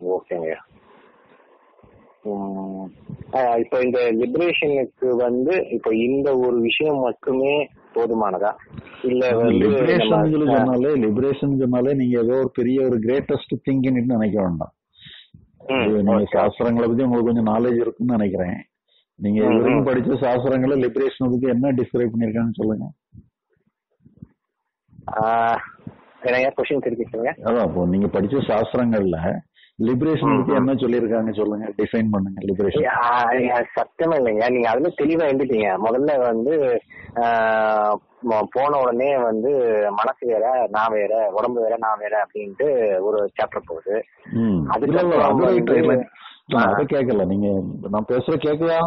ஓகேங்க இப்போ இந்த லிபரேஷனுக்கு வந்து இப்போ இந்த ஒரு விஷயம் மட்டுமே போதுமானதா? இல்ல லிபரேஷன் லிபரேஷன் நீங்க ஏதோ ஒரு பெரிய ஒரு கிரேட்டஸ்ட் திங்க்னு நினைக்க வேண்டாம். நீங்க. சாஸ்திரங்களை பத்தி உங்களுக்கு கொஞ்சம் நாலேஜ் இருக்குன்னு நினைக்கிறேன். நீங்க இதுவரைக்கும். படிச்ச சாஸ்திரங்களை லிபரேஷன் பத்தி என்ன டிஸ்கிரைப் திருப்பி சொல்லுங்க. அதான் இப்போ நீங்க படிச்ச சாஸ்திரங்கள்ல லிபரேஷன் பத்தி என்ன சொல்லியிருக்காங்க சொல்லுங்க டிஃபைன் பண்ணுங்க லிபரேஷன் சத்தமே இல்லைங்க. நீங்க அதுல தெளிவா எழுதிட்டீங்க. முதல்ல வந்து போன உடனே வந்து மனசு வேற நான் வேற உடம்பு வேற நான் வேற அப்படின்ட்டு ஒரு சாப்டர் போகுது. அதுக்கப்புறம் அது கேட்கல நீங்க நான் பேசுற கேக்குதா?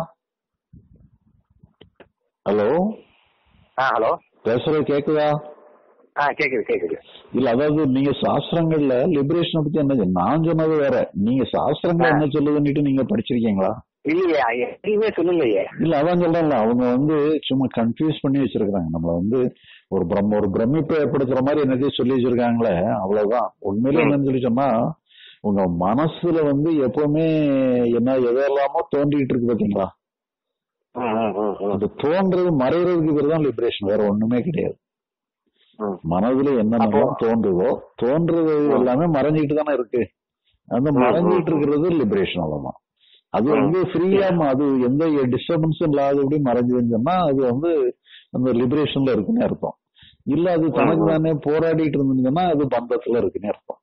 ஹலோ? ஆ ஹலோ? பேசுறது கேக்குதா? கேக்குது கேக்குது இல்ல அதாவது நீங்க சாஸ்திரங்கள்ல லிபரேஷன் பத்தி என்ன நான் சொன்னது வேற நீங்க சாஸ்திரங்கள். என்ன சொல்லுதுன்னுட்டு நீங்க படிச்சிருக்கீங்களா இல்லையே எதுவுமே சொல்லலையே இல்ல அதான் சொல்றேன்ல அவங்க வந்து சும்மா கன்ஃபியூஸ் பண்ணி வச்சிருக்காங்க நம்மள வந்து ஒரு பிரம்ம ஒரு பிரமிப்பை ஏற்படுத்துற மாதிரி என்னத்தையும் சொல்லி வச்சிருக்காங்களே அவ்வளவுதான் உண்மையில. என்னன்னு சொல்லி சொன்னா உங்க மனசுல வந்து எப்பவுமே என்ன எதெல்லாமோ தோண்டிட்டு இருக்கு பாத்தீங்களா. அந்த தோன்றது மறைறதுக்கு பேர் தான் லிபரேஷன் வேற ஒண்ணுமே கிடையாது. மனதுல அப்போ- தோன்றுதோ தோன்றது. எல்லாமே மறைஞ்சிட்டு தானே இருக்கு அந்த மறைஞ்சிட்டு. இருக்கிறது லிபரேஷன் அவ்வளவுதான் அது. வந்து ஃப்ரீயா அது எந்த டிஸ்டர்பன்ஸும் இல்லாதபடி மறைஞ்சதுன்னு சொன்னா அது வந்து அந்த லிபரேஷன்ல இருக்குன்னு அர்த்தம் இல்ல அது தனக்கு. தானே போராடிட்டு இருந்துச்சுன்னா அது பந்தத்துல இருக்குன்னு அர்த்தம்.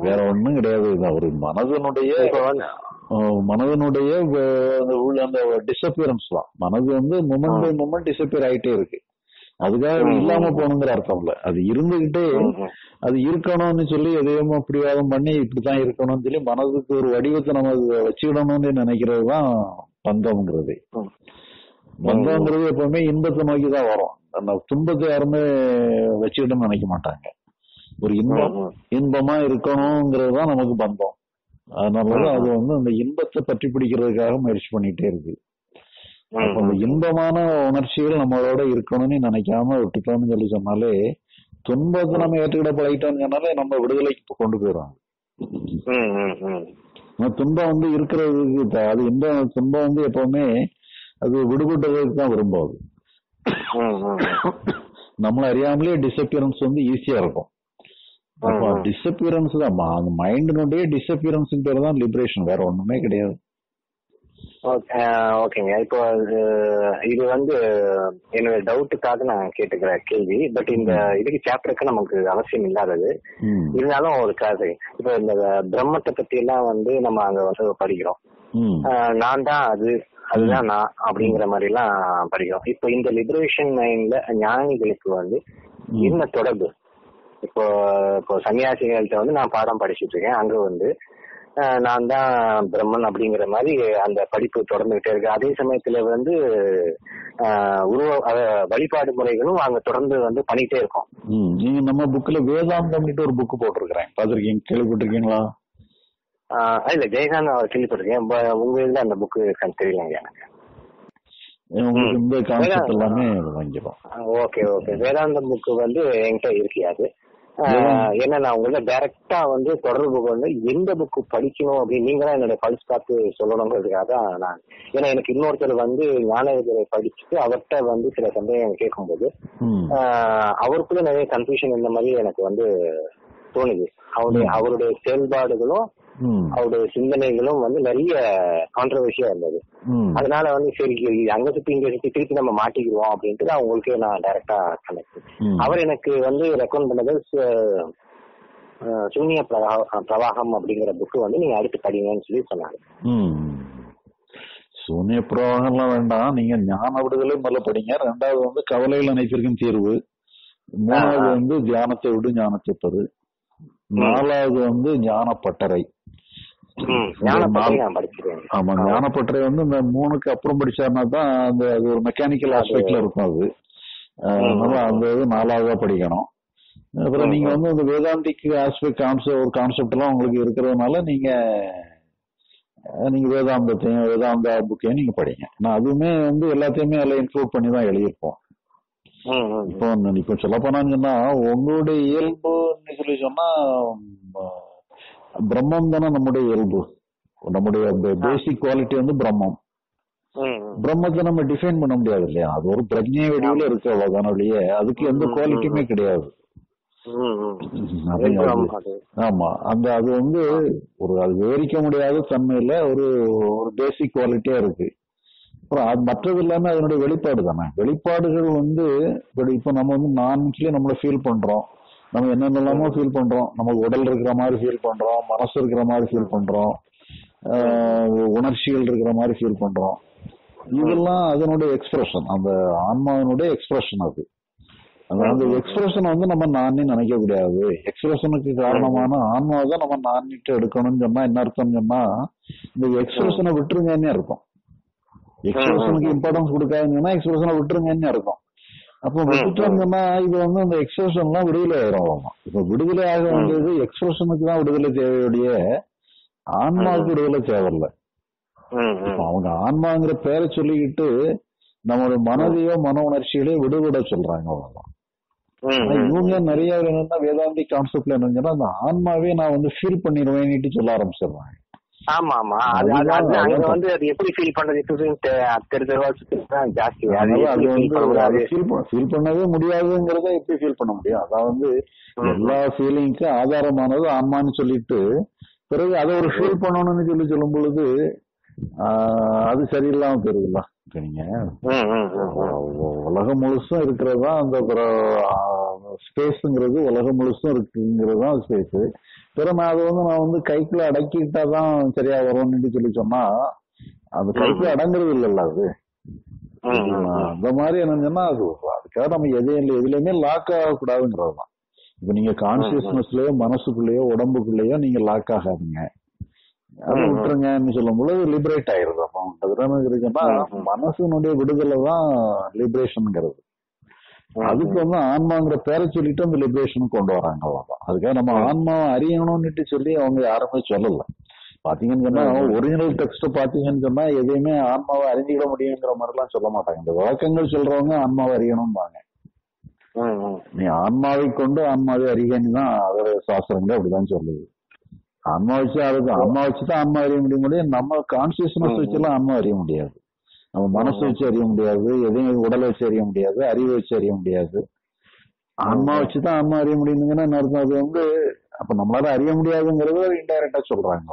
வேற ஒண்ணும் கிடையாது ஒரு மனதனுடைய மனதனுடைய அந்த உள்ள அந்த டிசப்பியரன்ஸ் தான் மனது வந்து மூமெண்ட் பை மூமெண்ட் டிசப்பியர் ஆயிட்டே இருக்கு அதுக்காக இல்லாம. போகணுங்கிற அர்த்தம் இல்ல அது இருந்துகிட்டே. அது இருக்கணும்னு சொல்லி எதையும் பிடிவாதம் பண்ணி இப்படித்தான் இருக்கணும்னு சொல்லி மனதுக்கு ஒரு வடிவத்தை நம்ம அது வச்சுக்கிடணும்னு நினைக்கிறது தான் பந்தம்ங்கிறது. பந்தம்ங்கிறது எப்பவுமே இன்பத்தை நோக்கி தான் வரும் அந்த துன்பத்தை யாருமே வச்சுக்கிடணும்னு நினைக்க மாட்டாங்க ஒரு இன்பம். இன்பமா இருக்கணுங்கிறது தான் நமக்கு பந்தம் அதனாலதான். அது வந்து அந்த இன்பத்தை பற்றி பிடிக்கிறதுக்காக முயற்சி பண்ணிட்டே இருக்கு அப்ப. இன்பமான உணர்ச்சிகள் நம்மளோட இருக்கணும்னு நினைக்காம விட்டுட்டோம்னு சொல்லி சொன்னாலே துன்பத்தை நம்ம ஏற்றுக்கிட பழகிட்டோம்னு சொன்னாலே நம்ம விடுதலைக்கு கொண்டு போயிடும் துன்பம் வந்து இருக்கிறதுக்கு அது இன்பம் துன்பம் வந்து எப்பவுமே அது விடுபட்டதுக்கு தான் விரும்பாது. நம்மள அறியாமலே டிசப்பியரன்ஸ் வந்து ஈஸியா இருக்கும் அப்போ. டிசப்பியரன்ஸ் தான் அந்த மைண்டினுடைய டிசப்பியரன்ஸுக்கு பேர் தான் லிபரேஷன் வேற ஒண்ணுமே கிடையாது ஓகேங்க இப்போ இது வந்து என்னோட டவுட்டுக்காக நான் கேட்டுக்கிற கேள்வி. பட் இந்த இதுக்கு சாப்டருக்கு நமக்கு அவசியம் இல்லாதது. இருந்தாலும் ஒரு கதை. இப்போ இந்த பிரம்மத்தை பத்தி எல்லாம் வந்து நம்ம அங்க வந்து படிக்கிறோம். நான் தான் அது. அதுதான் நான் அப்படிங்கிற மாதிரி எல்லாம் படிக்கிறோம். இப்போ இந்த லிபரேஷன் மைண்ட்ல ஞானிகளுக்கு வந்து என்ன தொடர்பு? இப்போ இப்போ சன்னியாசிகள்கிட்ட வந்து நான் பாடம் படிச்சுட்டு இருக்கேன். அங்க வந்து நான் தான் பிரம்மன் அப்படிங்கிற மாதிரி அந்த படிப்பு தொடர்ந்துகிட்டே இருக்கு. அதே சமயத்துல வந்து உருவ வழிபாடு முறைகளும் அங்க தொடர்ந்து வந்து பண்ணிட்டே இருக்கோம். நீங்க நம்ம புக்ல வேதாந்தம்னுட்டு ஒரு புக் போட்டிருக்கிறேன். பாத்திருக்கீங்க கேள்விப்பட்டிருக்கீங்களா? இல்ல ஜெயகாந்த் அவர் கேள்விப்பட்டிருக்கேன். உங்க இதுல அந்த புக்கு தெரியலங்க எனக்கு? உங்களுக்கு இந்த கான்செப்ட் எல்லாமே வாங்கிடும் ஓகே ஓகே. வேதாந்தம் புக்கு வந்து என்கிட்ட இருக்காது வேதாந்தம். ஏன்னா நான் உங்கள்ட்ட டைரக்டா வந்து தொடர்பு வந்து எந்த புக்கு படிக்கணும் அப்படின்னு நீங்க தான் என்னோட பல்ஸ் பார்த்து சொல்லணுங்கிறதுக்காக தான் நான் ஏன்னா எனக்கு இன்னொருத்தர் வந்து ஞானவிதரை படிச்சுட்டு அவர்கிட்ட வந்து சில சந்தேகம் கேட்கும்போது அவருக்குள்ள நிறைய கன்ஃபியூஷன் இந்த மாதிரி எனக்கு வந்து தோணுது. அவருடைய அவருடைய செயல்பாடுகளும். அவருடைய சிந்தனைகளும் வந்து நிறைய கான்ட்ரவர்சியா இருந்தது. அதனால வந்து சரி அங்க சுத்தி இங்க சுத்தி திருப்பி நம்ம மாட்டிக்கிடுவோம் அப்படின்ட்டு நான் உங்களுக்கு நான் டைரக்டா கனெக்ட். அவர் எனக்கு வந்து ரெக்கமெண்ட் பண்ணது சூன்ய பிரவா- பிரவாகம் அப்படிங்கிற புக்கு வந்து நீங்க அடுத்து படிங்கன்னு சொல்லி சொன்னாங்க. சூன்ய பிரவாகம்லாம் வேண்டாம். நீங்க ஞான விடுதலை முதல்ல படிங்க. ரெண்டாவது வந்து கவலைகள் அனைத்திற்கும் தீர்வு. மூணாவது. வந்து தியானத்தை விடு ஞானத்தை பெறு நாலாவது வந்து ஞான பட்டறை ஆமா ஆ. ஞான பட்டறை வந்து இந்த மூணுக்கு அப்புறம் படிச்சாருன்னா தான் அந்த அது ஒரு மெக்கானிக்கல் ஆஸ்பெக்ட்ல இருக்கும் அது. அதனால. அந்த இது நாலாவதா படிக்கணும். அப்புறம் நீங்க. வந்து இந்த வேதாந்திக் ஆஸ்பெக்ட் கான்செப்ட் ஒரு கான்செப்ட் எல்லாம் உங்களுக்கு இருக்கிறதுனால நீங்க நீங்க வேதாந்தத்தையும் வேதாந்த புக்கையும் நீங்க படிங்க. நான் அதுவுமே வந்து எல்லாத்தையுமே அதில் இன்க்ளூட் பண்ணி தான் எழுதியிருப்போம். இப்போ இப்போ சொல்ல போனான்னு சொன்னா உங்களுடைய இயல்புன்னு சொல்லி சொன்னா பிரம்மம் தானே நம்முடைய இயல்பு. நம்முடைய பேசிக் குவாலிட்டி வந்து பிரம்மம். பிரம்மத்தை நம்ம டிஃபைன் பண்ண முடியாது இல்லையா? அது ஒரு பிரஜை வடிவில் இருக்க அவ்வளவுதான ஒழிய அதுக்கு எந்த குவாலிட்டியுமே. கிடையாது. ஆமா. அந்த அது வந்து ஒரு அது விவரிக்க முடியாத தன்மையில ஒரு ஒரு பேசிக் குவாலிட்டியா இருக்கு. அப்புறம் அது மற்றது எல்லாமே அதனுடைய வெளிப்பாடு தானே? வெளிப்பாடுகள் வந்து இப்ப இப்ப நம்ம வந்து நான்ஸ்லயே நம்மள ஃபீல் பண்றோம். நம்ம என்னென்னலாமோ ஃபீல் பண்றோம். நமக்கு உடல் இருக்கிற மாதிரி ஃபீல் பண்றோம். மனசு இருக்கிற மாதிரி ஃபீல் பண்றோம். ஆஹ் உணர்ச்சிகள் இருக்கிற மாதிரி ஃபீல் பண்றோம். இதெல்லாம் அதனுடைய எக்ஸ்பிரஷன் அந்த ஆன்மாவினுடைய எக்ஸ்பிரஷன் அது. அந்த- எக்ஸ்பிரஷன் வந்து நம்ம நானே நினைக்க கூடாது. எக்ஸ்பிரஷனுக்கு காரணமான ஆன்மாவை தான் நம்ம நான்னிட்டு எடுக்கணும்னு சொன்னா என்ன அர்த்தம் சொன்னா இந்த எக்ஸ்பிரஷனை விட்டுருங்கன்னு இருக்கும் எக்ஸ்பிரஷனுக்கு இம்பார்ட்டன்ஸ் கொடுக்காதுங்கன்னா எக்ஸ்பிரஷனை விட்டுருங்கன்னு இருக்கும் அப்போ விட்டுட்டோம்னா இது வந்து அந்த எக்ஸ்பிரஷன் எல்லாம் விடுதலை ஆயிரும் இப்ப விடுதலை ஆக வேண்டியது எக்ஸ்பிரஷனுக்கு தான் விடுதலை தேவையுடைய ஆன்மாவுக்கு விடுதலை தேவையில்லை. அவங்க ஆன்மாங்கிற பேரை சொல்லிக்கிட்டு நம்மளுடைய மனதையோ மன உணர்ச்சிகளையோ விடுவிட சொல்றாங்க அவ்வளவுதான். இவங்க நிறைய என்னன்னா வேதாந்தி கான்செப்ட்ல என்னன்னா அந்த ஆன்மாவே நான் வந்து ஃபீல் பண்ணிடுவேன்னுட்டு சொல்ல ஆரம்பிச்சிடுறாங்க. ஆமா ஆமா. அது அது அங்க வந்து அது எப்படி ஃபீல் பண்றது? ஜாஸ்தி. ஃபீல் பண்ணக்கூடாது ஃபீல் பண்ணவே முடியாதுங்கிறத எப்படி ஃபீல் பண்ண முடியும்? அதான் வந்து. எல்லா ஃபீலிங்க்கும் ஆதாரமானது ஆன்மான்னு சொல்லிட்டு பிறகு அதை ஒரு ஃபீல் பண்ணணும்னு சொல்லி சொல்லும் பொழுது அது சரியில்லாம போயிருதுல்ல. உ- உலகம் முழுசும் இருக்கிறது அந்த ஸ்பேஸுங்கிறது உலகம் முழுசும் இருக்குங்கிறது தான் ஸ்பேஸ் பிற நான் அதை வந்து நான் வந்து கைக்குள்ள அடக்கிட்டா தான் சரியா வரும்னு சொல்லி சொன்னா அது கைக்குள்ள அடங்குறது இல்லைல்ல அது. அந்த மாதிரி என்னன்னா அது அதுக்காக நம்ம எதையும் எதுலயுமே லாக் ஆகக்கூடாதுங்கிறது தான் இப்ப நீங்க கான்சியஸ்னஸ்லயோ மனசுக்குள்ளேயோ உடம்புக்குள்ளேயோ நீங்க லாக் ஆகாதீங்க. அதை. விட்டுருங்கன்னு சொல்லும் பொழுது லிபரேட் ஆயிருது அப்போ இருக்குன்னா. மனசுனுடைய விடுதலை தான் லிபரேஷன்ங்கிறது அதுக்கு வந்து ஆன்மாங்கிற பேரை சொல்லிட்டு அந்த லிபரேஷன் கொண்டு வராங்க அவ்வளவுதான். அதுக்காக நம்ம ஆன்மாவை அறியணும்னுட்டு சொல்லி அவங்க யாருமே சொல்லல. பாத்தீங்கன்னு சொன்னா ஒரிஜினல் டெக்ஸ்ட் பாத்தீங்கன்னு சொன்னா எதையுமே ஆன்மாவை அறிஞ்சிட முடியுங்கிற மாதிரி எல்லாம் சொல்ல மாட்டாங்க. இந்த விளக்கங்கள் சொல்றவங்க ஆன்மாவை அறியணும்பாங்க. நீ ஆன்மாவை கொண்டு ஆன்மாவை அறியன்னு தான் அதோட சாஸ்திரங்கள் அப்படிதான் சொல்லுது. ஆன்மா வச்சு அதுக்கு ஆன்மா வச்சு தான் ஆன்மா அறிய முடிய முடியும். நம்ம கான்சியஸ்னஸ் வச்சுலாம் ஆன்மா அறிய முடியாது. நம்ம மனசு வச்சு அறிய முடியாது எதையும் உடலை வச்சு அறிய முடியாது அறிவை வச்சு அறிய முடியாது. ஆன்மா வச்சு தான் ஆன்மா அறிய முடியுதுங்கன்னா என்ன அர்த்தம்? அது வந்து அப்ப நம்மளால அறிய முடியாதுங்கிறத இன்டைரக்டா சொல்றாங்க.